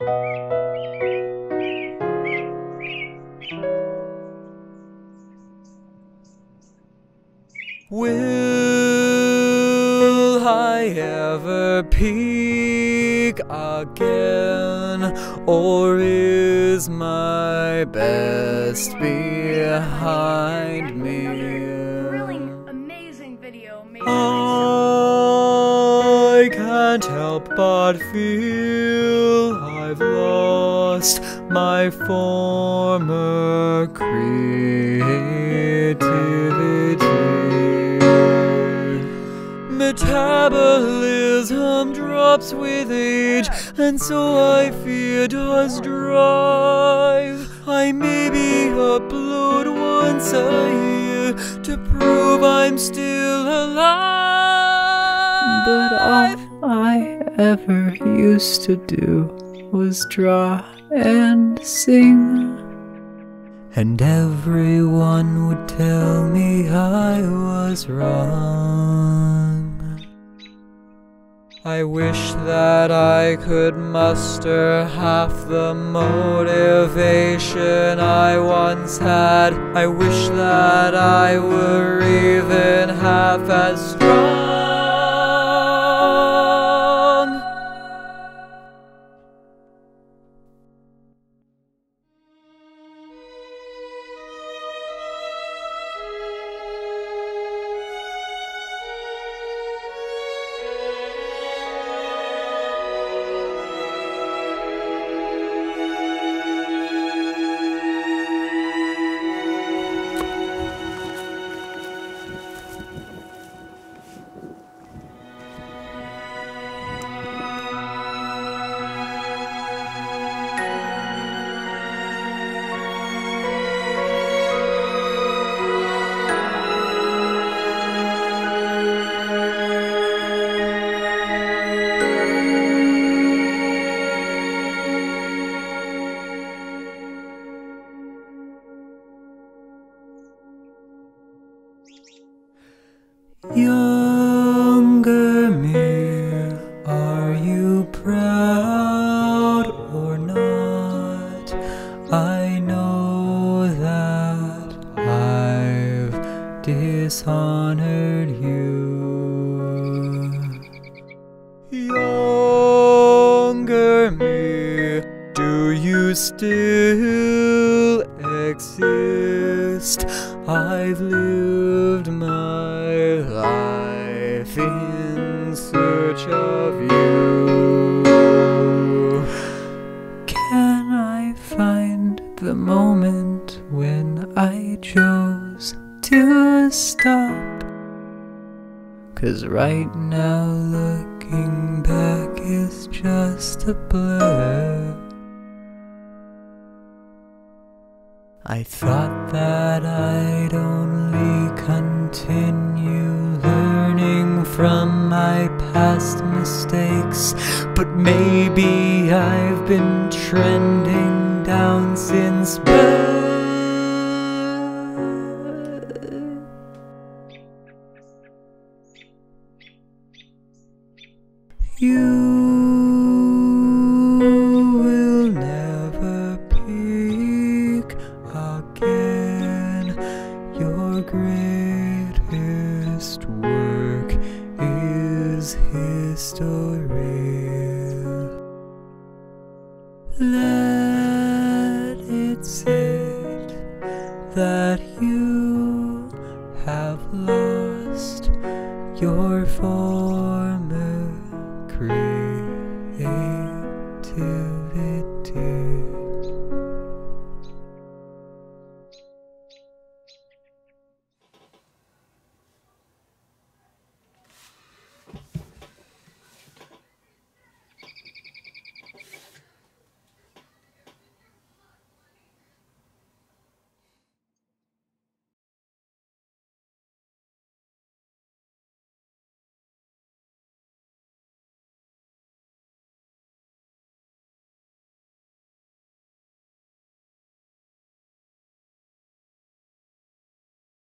Will I ever peak again, or is my best behind me? Brilliant, amazing video I can't help but feel I've lost my former creativity. Metabolism drops with age, and so I fear does drive. I maybe upload once a year to prove I'm still alive. But all I ever used to do was draw and sing. And everyone would tell me I was wrong. I wish that I could muster half the motivation I once had. I wish that I were even half as strong. Younger me, are you proud or not? I know that I've dishonored you. Younger me, do you still exist? I've lived my in search of you. Can I find the moment when I chose to stop? Cause right now looking back is just a blur. I thought that I'd only continue from my past mistakes, but maybe I've been trending down since birth. it's it that you have lost your former creative?